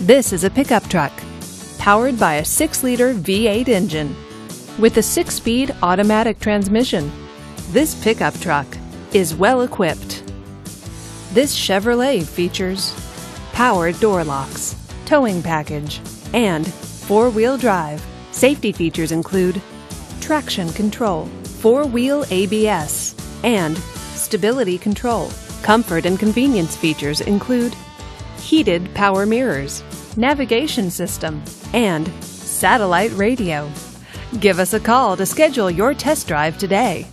This is a pickup truck powered by a 6 liter V8 engine with a 6 speed automatic transmission. This pickup truck is well equipped. This Chevrolet features power door locks, towing package, and four wheel drive. Safety features include traction control, four wheel ABS, and stability control. Comfort and convenience features include heated power mirrors, navigation system, and satellite radio. Give us a call to schedule your test drive today.